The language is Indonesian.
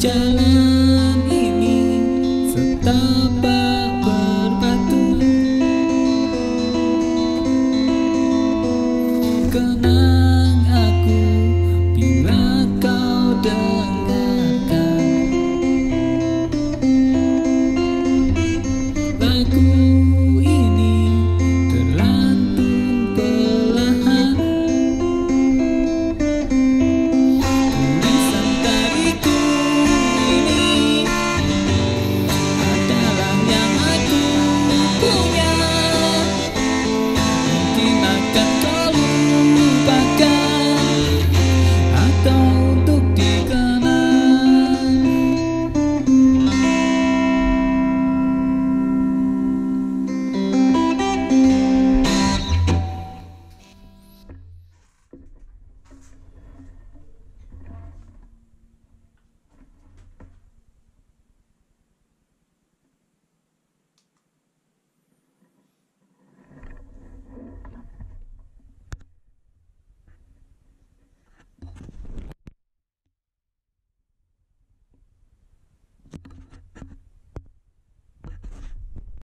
Jalan ini setapak berbatu. Kenapa